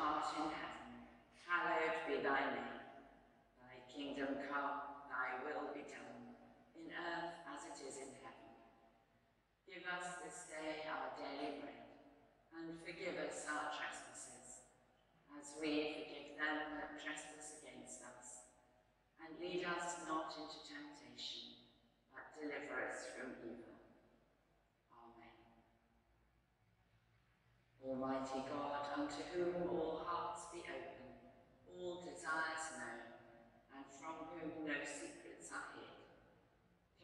art in heaven, hallowed be thy name. Thy kingdom come, thy will be done, in earth as it is in heaven. Give us this day our daily bread, and forgive us our trespasses, as we forgive them that trespass against us. And lead us not into temptation, but deliver us from evil. Amen. Almighty God, unto whom all hearts be open, all desires known, and from whom no secrets are hid,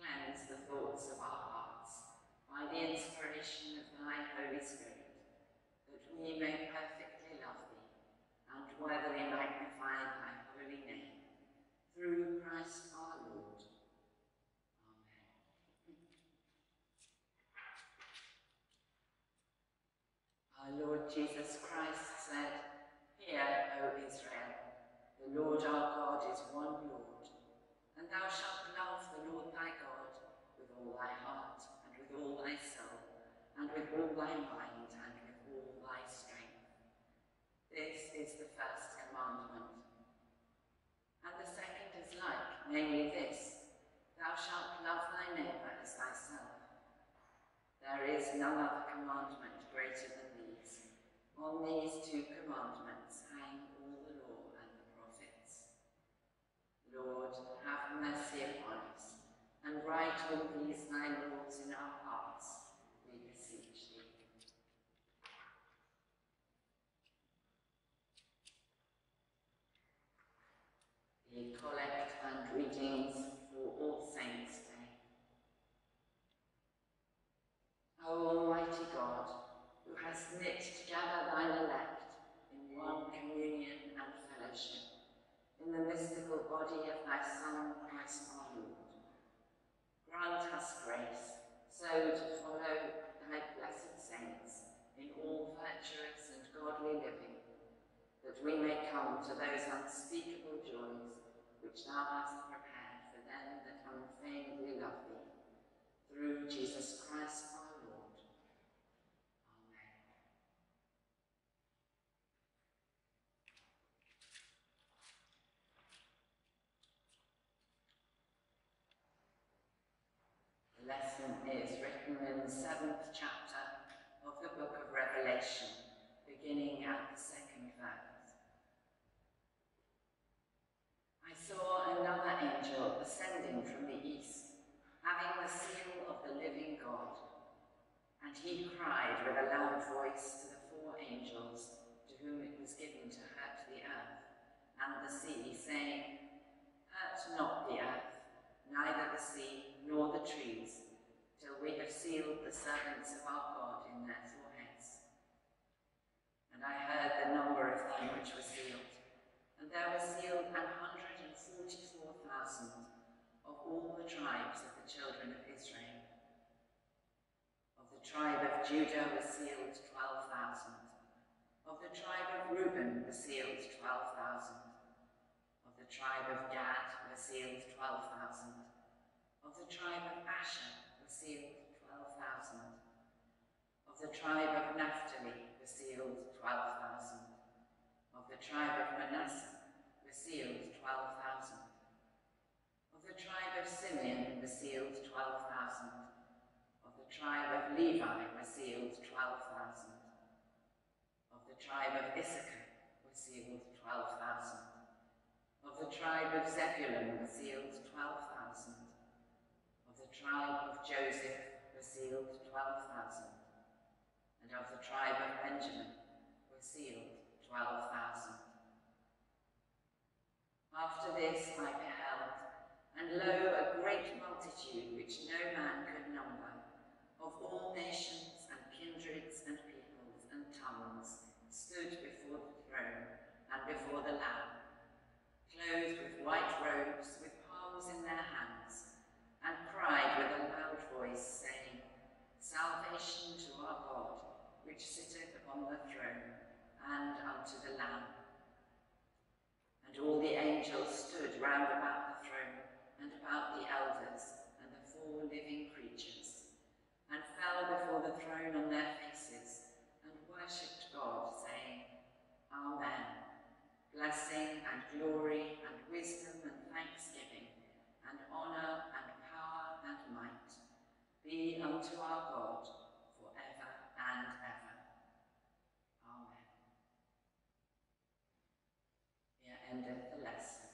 cleanse the thoughts of our hearts by the inspiration of thy Holy Spirit, that we may perfectly love thee and worthily magnify thy holy name, through Christ our Lord. Amen. Our Lord Jesus Christ said, Hear, O Israel, the Lord our God is one Lord, and thou shalt love the Lord thy God with all thy heart, and with all thy soul, and with all thy mind, and with all thy strength. This is the first commandment. And the second is like, namely this, Thou shalt love thy neighbour as thyself. There is none other commandment greater than these. On these two commandments. Hang all the law and the prophets. Lord, have mercy upon us, and write all these thy laws in our hearts, we beseech thee. The collect and readings for All Saints' Day. O Almighty God, who hast knit together thine elect in one communion and fellowship, in the mystical body of thy Son, Christ our Lord, grant us grace so to follow thy blessed saints in all virtuous and godly living, that we may come to those unspeakable joys which thou hast prepared for them that unfeignedly love thee, through Jesus Christ our Lord. Amen. The lesson is written in the seventh chapter of the book of Revelation, beginning at the second verse. I saw another angel ascending from the east, having the seal of the living God. And he cried with a loud voice to the four angels to whom it was given to hurt the earth and the sea, saying, Hurt not the earth, neither the sea nor the trees, till we have sealed the servants of our God in their foreheads. And I heard the number of them which were sealed, and there were sealed an hundred and forty-four thousand of all the tribes of the children of Israel. Of the tribe of Judah were sealed twelve thousand. Of the tribe of Reuben were sealed twelve thousand. Of the tribe of Gad were sealed twelve thousand. Of the tribe of Asher were sealed twelve thousand. Of the tribe of Naphtali were sealed twelve thousand. Of the tribe of Manasseh were sealed twelve thousand. Of the tribe of Simeon were sealed twelve thousand. Of the tribe of Levi were sealed twelve thousand. Of the tribe of Issachar were sealed twelve thousand. Of the tribe of Zebulun were sealed twelve thousand. Of the tribe of Joseph were sealed twelve thousand. And of the tribe of Benjamin were sealed twelve thousand. After this I beheld, and lo, a great multitude which no man could number, of all nations and kindreds and peoples and tongues, stood before the throne and before the Lamb, clothed with white robes, with palms in their hands, and cried with a loud voice, saying, Salvation to our God, which sitteth upon the throne, unto the Lamb. And all the angels stood round about the throne, and about the elders, and the four living creatures, and fell before the throne on their faces, and worshipped God, saying, Amen. Blessing and glory and wisdom and thanksgiving and honour and power and might be unto our God forever and ever. Amen. Endeth the lesson.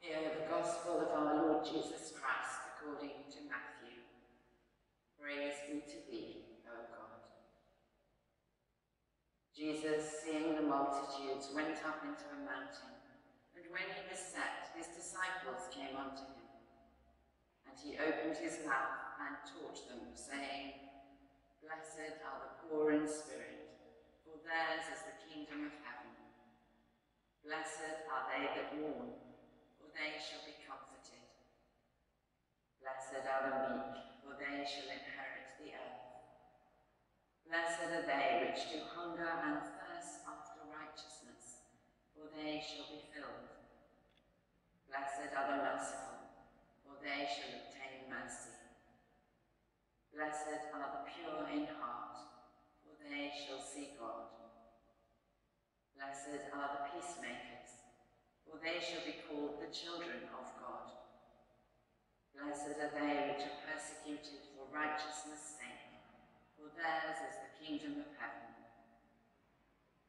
Hear the gospel of our Lord Jesus Christ according to Matthew. Praise be to thee, O God. Jesus, seeing the multitudes, went up into a mountain, and when he was set, his disciples came unto him. And he opened his mouth and taught them, saying, Blessed are the poor in spirit, for theirs is the kingdom of heaven. Blessed are they that mourn, for they shall be comforted. Blessed are the meek, for they shall inherit the earth. Blessed are they which do hunger and thirst after righteousness, for they shall be filled. Blessed are the merciful, they shall obtain mercy. Blessed are the pure in heart, for they shall see God. Blessed are the peacemakers, for they shall be called the children of God. Blessed are they which are persecuted for righteousness' sake, for theirs is the kingdom of heaven.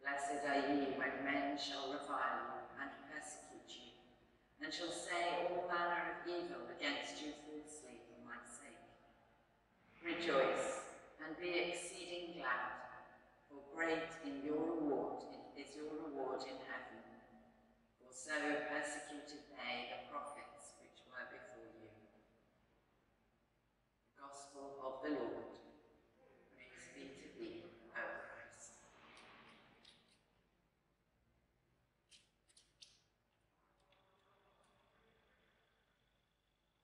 Blessed are ye when men shall revile you and shall say all manner of evil against you falsely for my sake. Rejoice and be exceeding glad, for great in your reward is your reward in heaven. For so persecuted they the prophets which were before you. The Gospel of the Lord. Praise be to thee, O Christ.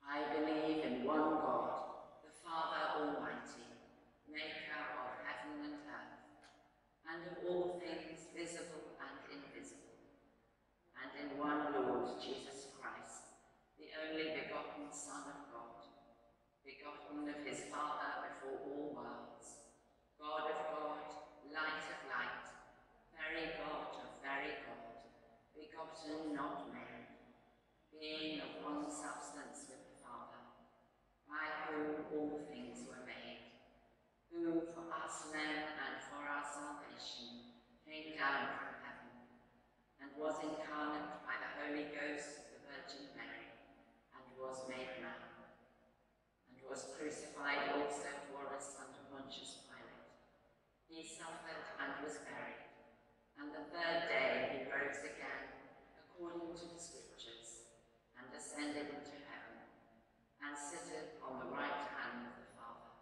I believe in one God, the Father Almighty, maker of heaven and earth, and of all things visible and invisible, and in one Lord Jesus Christ, the only begotten Son of God, begotten of his Father before all worlds, God of God, light of light, very God of very God, begotten, not made, being of one substance with the Father, by whom all things were made, who for us men and for our salvation came down from heaven, and was incarnate by the Holy Ghost of the Virgin Mary, and was made man, and was crucified also for us under Pontius Pilate. He suffered and was buried, and the third day he rose again, according to the Scriptures, and ascended into heaven, and sitteth on the right hand of the Father.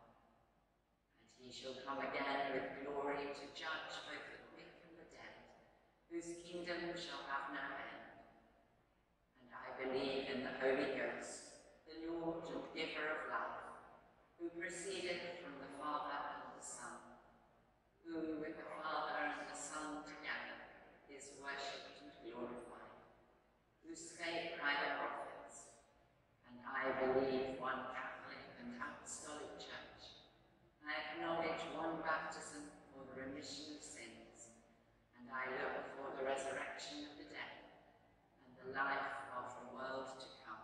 And he shall come again with glory to judge both the quick and the dead, whose kingdom shall have no end. And I believe in the Holy Ghost, the Lord and giver of life, who proceedeth from the Father and the Son, who with the Father and the Son together is worshipped and glorified, who spake by the prophets. I believe one Catholic and Apostolic Church. I acknowledge one baptism for the remission of sins, and I look for the resurrection of the dead and the life of the world to come.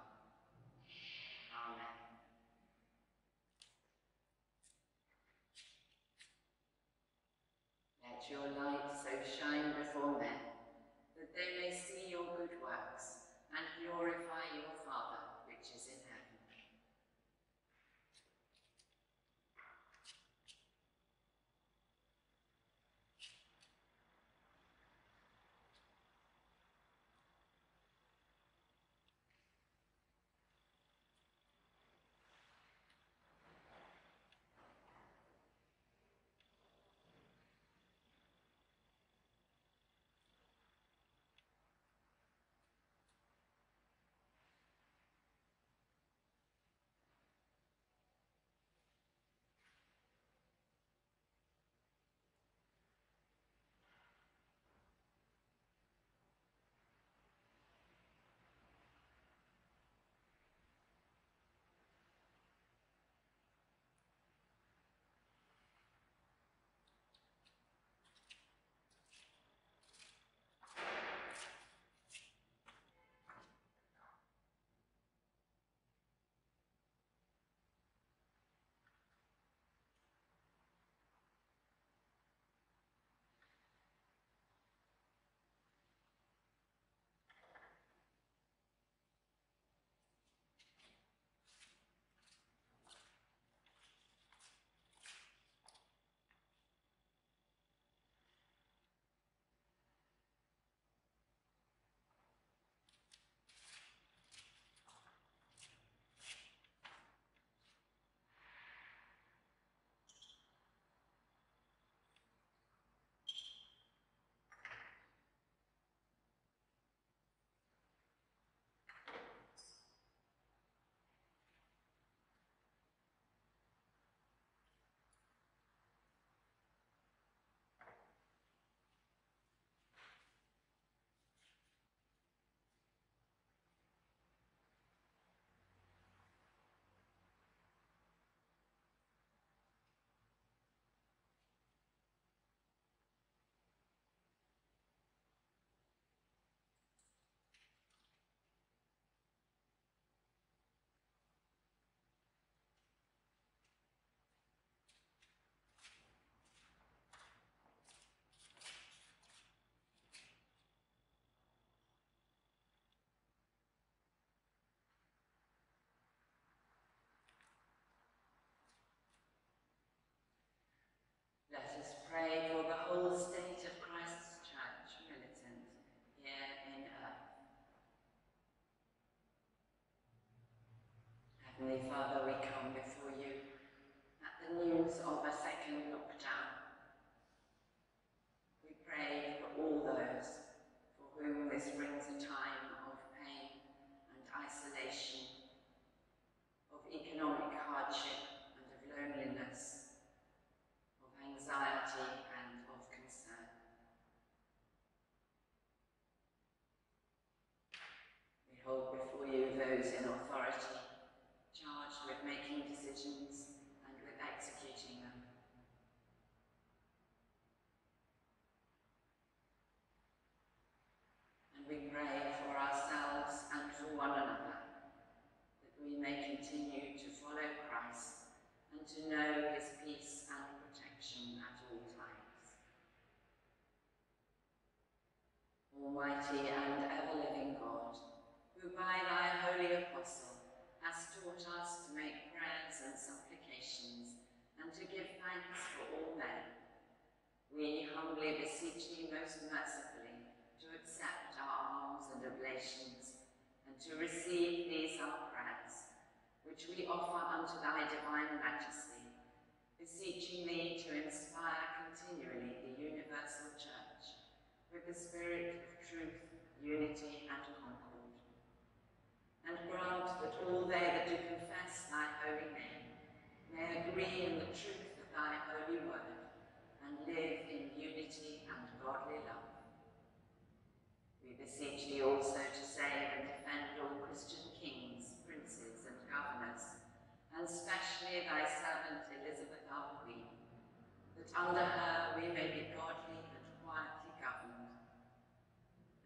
Amen. Let your light pray for the whole state of Christ's Church militant here in earth. Heavenly Father, we come before you at the news of a second lockdown. We pray for all those for whom this brings a time of pain and isolation, of economic hardship and of loneliness, of anxiety and of concern. We hold before you those in authority, charged with making decisions and with executing them. And we pray for ourselves and for one another, that we may continue to follow Christ and to know his peace and protection at all times. Almighty and ever-living God, who by thy holy apostle hast taught us to make prayers and supplications and to give thanks for all men, we humbly beseech thee most mercifully to accept our alms and oblations and to receive these our prayers, which we offer unto thy divine majesty, beseeching thee to inspire continually the universal church with the spirit of truth, unity and concord. And grant that all they that do confess thy holy name may agree in the truth of thy holy word and live in unity and godly love. We beseech thee also to save and defend all Christian kings, princes and governors, and specially thy servant Elizabeth our Queen, that under her we may be godly and quietly governed.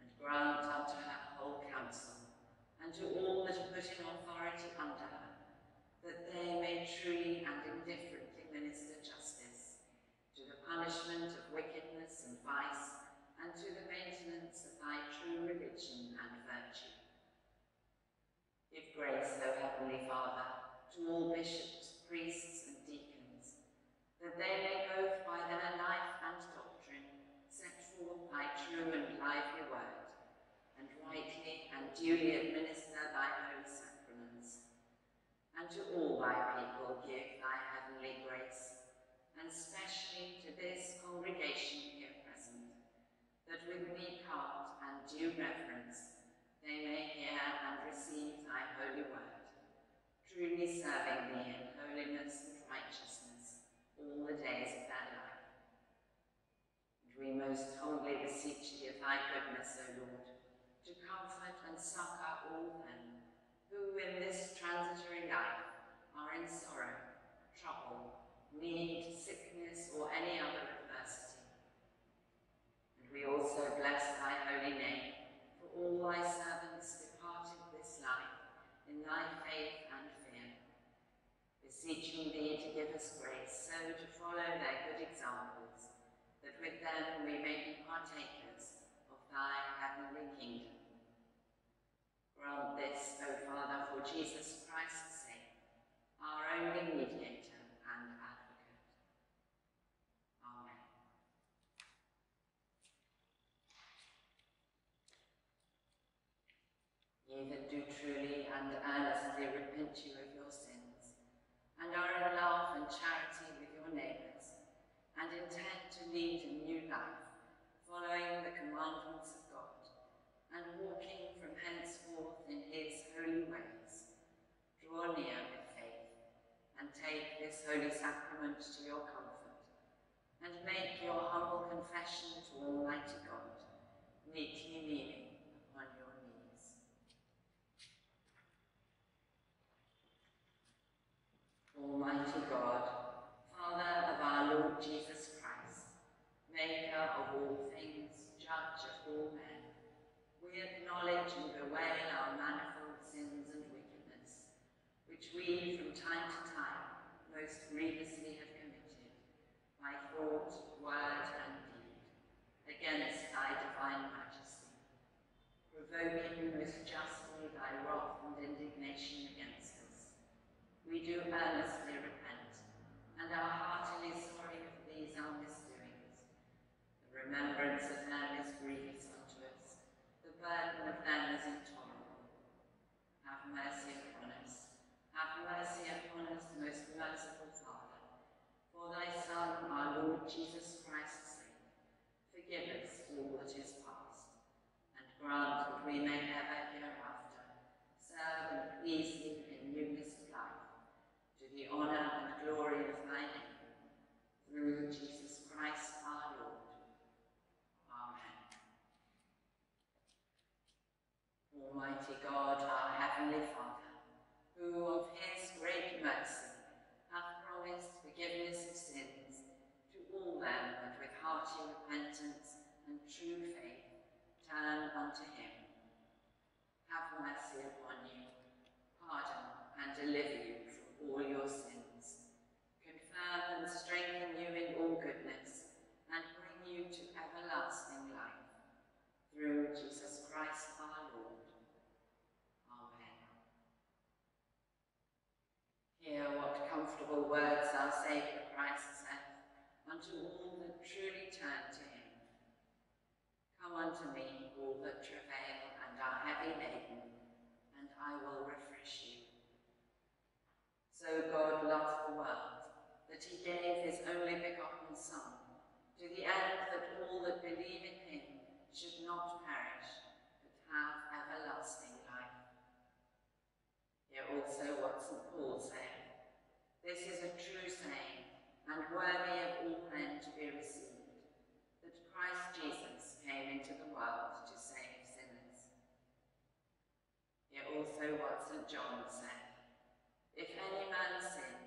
And grant unto her whole council, to all that are put in authority under her, that they may truly and indifferently minister justice, to the punishment of wickedness and vice, and to the maintenance of thy true religion and virtue. Give grace, O Heavenly Father, to all bishops, priests, and deacons, that they may both by their life and doctrine set forth thy true and lively word, and rightly and duly administer thy holy sacraments. And to all thy people give thy heavenly grace, and specially to this congregation here present, that with meek heart and due reverence they may hear and receive thy holy word, truly serving thee in holiness and righteousness all the days of their life. And we most humbly beseech thee of thy goodness, O Lord, to comfort and succour all men who in this transitory life are in sorrow, trouble, need, sickness, or any other adversity. And we also bless thy holy name for all thy servants departed this life in thy faith and fear, beseeching thee to give us grace so to follow their good examples, that with them we may be partakers thy heavenly kingdom. Grant this, O Father, for Jesus Christ's sake, our only mediator and advocate. Amen. Ye that do truly and earnestly repent you of your sins, and are in love and charity with your neighbours, and intend to lead a new life, following the commandments of God, and walking from henceforth in his holy ways, draw near with faith, and take this holy sacrament to your comfort, and make your humble confession to Almighty God, meekly kneeling Christ saith unto all that truly turn to him. Come unto me, all that travail and are heavy laden, and I will refresh you. So God loved the world, that he gave his only begotten Son, to the end that all that believe in him should not perish, but have everlasting life. Hear also what St. Paul saith, This is a true saying, and worthy of all men to be received, that Christ Jesus came into the world to save sinners. Hear also what St. John said, If any man sin,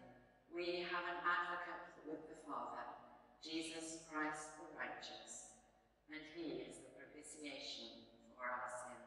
we have an advocate with the Father, Jesus Christ the righteous, and he is the propitiation for our sins.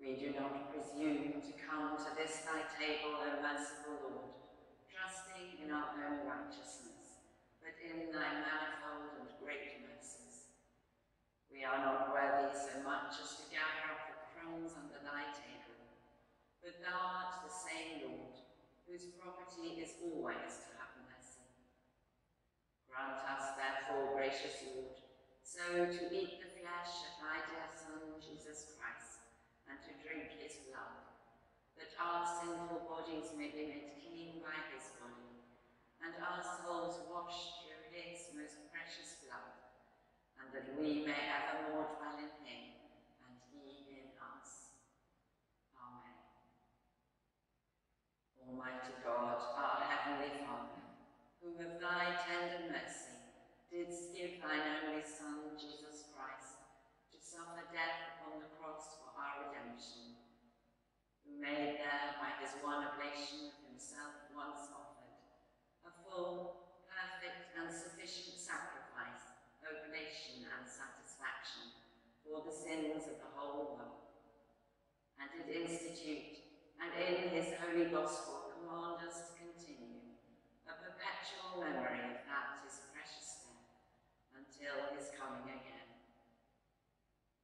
We do not presume to come to this thy table, O merciful Lord, trusting in our own righteousness, but in thy manifold and great mercies. We are not worthy so much as to gather up the crumbs under thy table, but thou art the same Lord, whose property is always to have mercy. Grant us, therefore, gracious Lord, so to eat the flesh of thy dear Son, Jesus Christ, and to drink his blood, that our sinful bodies may be made clean by his body, and our souls washed through his most precious blood, and that we may evermore dwell in him, and he in us. Amen. Almighty God, our heavenly Father, who of thy tender mercy didst give thine only Son, Jesus Christ, to suffer death upon the cross for our redemption, who made there by his one oblation of himself once offered, a full, perfect, and sufficient sacrifice, oblation, and satisfaction for the sins of the whole world, and did institute, and in his holy gospel command us to continue a perpetual memory of that his precious death until his coming again.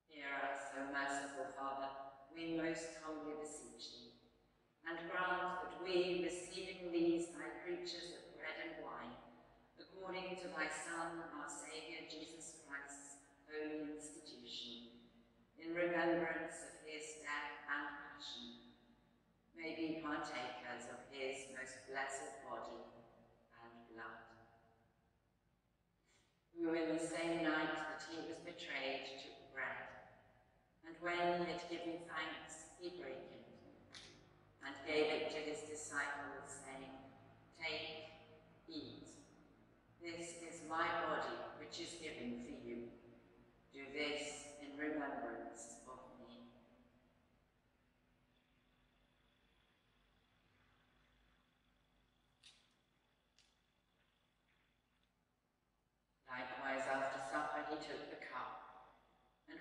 Hear us, O merciful Father, we most humbly beseech thee, and grant that we, receiving these thy creatures of bread and wine, according to thy Son, our Saviour Jesus Christ's holy institution, in remembrance of his death and passion, may be partakers of his most blessed body and blood. Who in the same night that he was betrayed took bread, and when he had given thanks, he brake it, and gave it to his disciples, saying, Take, eat. This is my body, which is given for you. Do this in remembrance of me. Likewise, after supper, he took the cup, and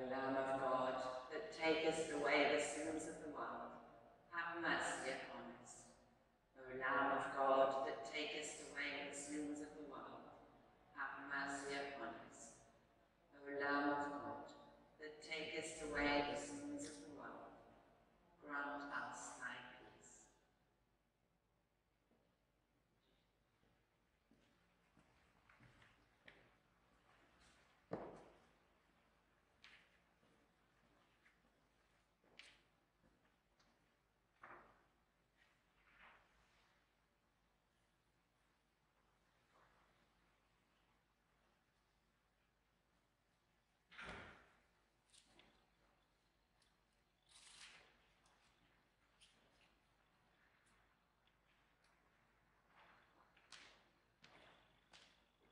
O Lamb of God, that takest away the sins of the world, have mercy upon us. O Lamb of God, that takest away the sins of the world, have mercy upon us. O Lamb of God, that takest away the sins of the world, grant us thy peace.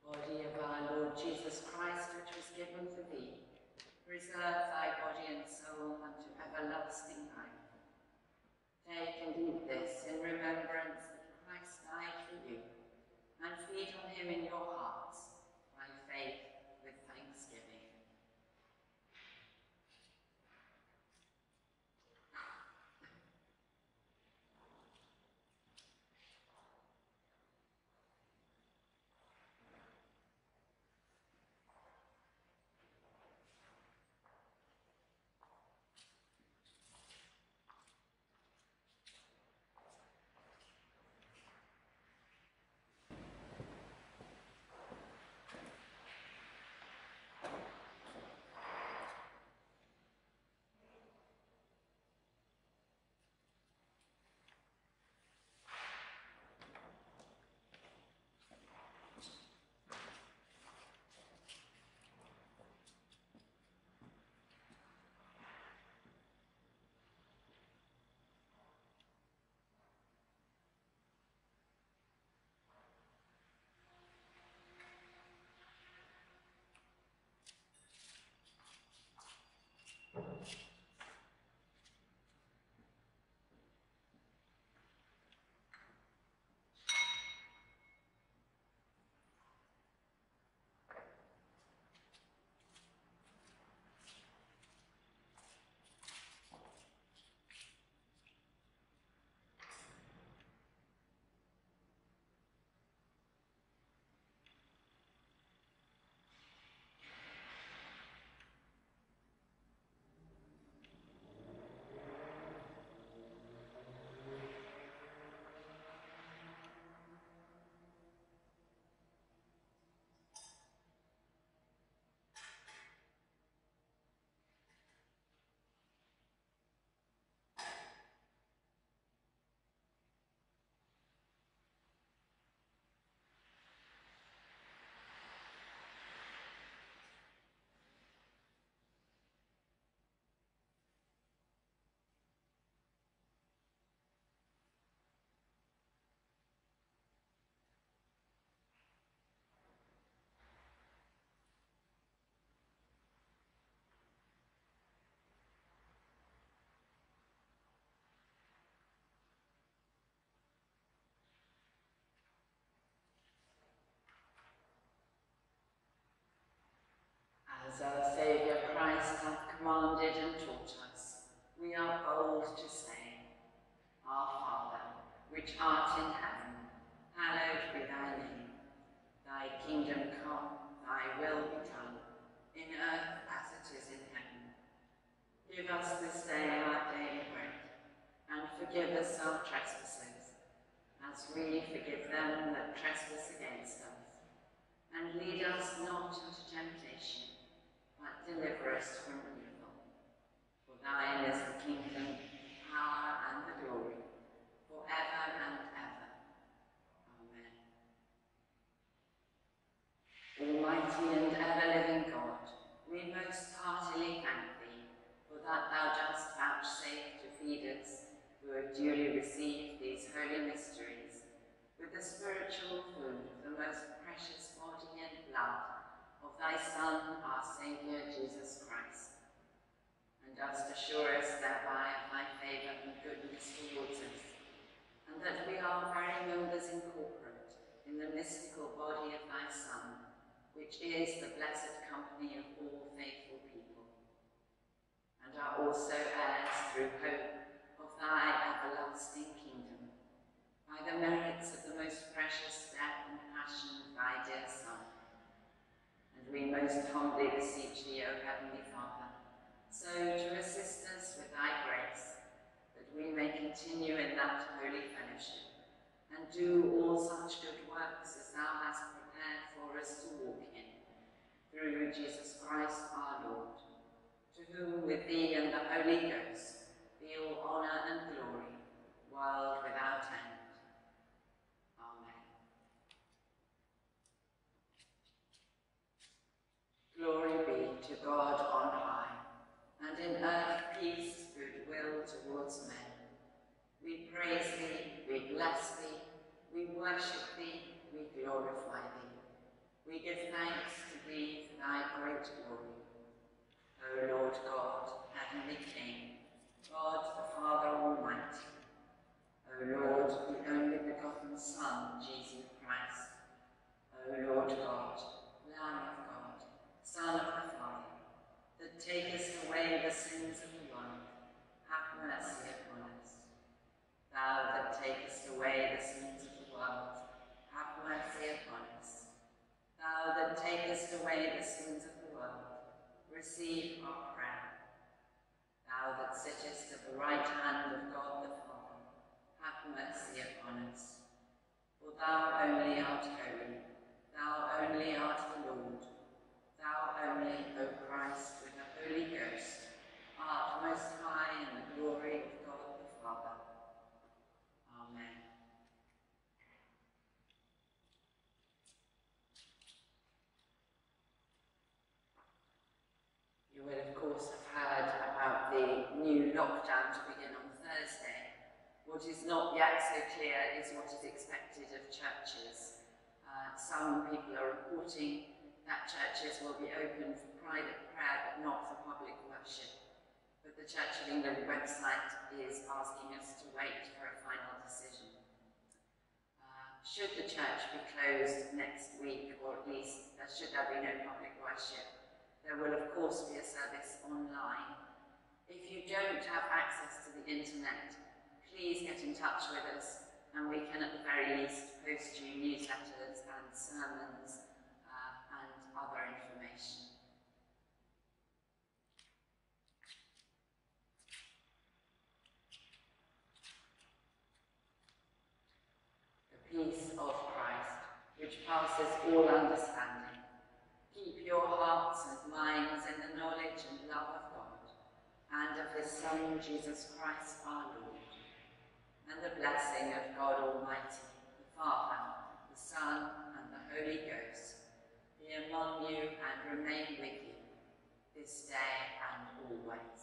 body of our Lord Jesus Christ, which was given for thee, preserve thy body and soul unto everlasting life. Take and eat this in remembrance that Christ died for you, and feed on him in your hearts As our Saviour Christ hath commanded and taught us, we are bold to say, Our Father, which art in heaven, hallowed be thy name. Thy kingdom come, thy will be done, in earth as it is in heaven. Give us this day our daily bread, and forgive us our trespasses, as we forgive them that trespass against us. And lead us not into temptation, deliver us from evil. For thine is the kingdom, power, and the glory, forever and ever. Amen. Almighty and ever-living God, we most heartily thank thee for that thou dost vouchsafe to feed us who have duly received these holy mysteries with the spiritual food of the most precious body and blood of thy Son, our Saviour, Jesus Christ, and dost assure us thereby of thy favour and goodness towards us, and that we are very members incorporate in the mystical body of thy Son, which is the blessed company of all faithful people, and are also heirs through hope of thy everlasting kingdom, by the merits of the most precious death and passion of thy dear Son, we most humbly beseech thee, O Heavenly Father, so to assist us with thy grace, that we may continue in that holy fellowship, and do all such good works as thou hast prepared for us to walk in, through Jesus Christ our Lord, to whom with thee and the Holy Ghost be all honour and glory, world without end. Amen. Glory be to God on high, and in earth peace, goodwill towards men. We praise thee, we bless thee, we worship thee, we glorify thee. We give thanks to thee for thy great glory. O Lord God, heavenly King, God the Father Almighty, O Lord, the only begotten Son, Jesus Christ, O Lord God, Lamb of God, Son of the Father, that takest away the sins of the world, have mercy upon us. Away the sins of the world, have mercy upon us. Thou that takest away the sins of the world, receive our prayer. Thou that sittest at the right hand of God the Father, have mercy upon us. For thou only art holy, thou only art the Lord, thou only, O Christ, with the Holy Ghost, art most high in the glory of God the Father. Amen. You will, of course, have heard about the new lockdown to begin on Thursday. What is not yet so clear is what is expected of churches. Uh, some people are reporting that churches will be open for private prayer but not for public worship. But the Church of England website is asking us to wait for a final decision. Uh, should the church be closed next week, or at least uh, should there be no public worship, there will of course be a service online. If you don't have access to the internet, please get in touch with us and we can at the very least post you newsletters and sermons uh, and other information. The peace of Christ, which passes all understanding, keep your hearts and minds in the knowledge and love of God, and of his Son, Jesus Christ our Lord, and the blessing of God Almighty, the Father, the Son, and the Holy Ghost, be among you and remain with you this day and always.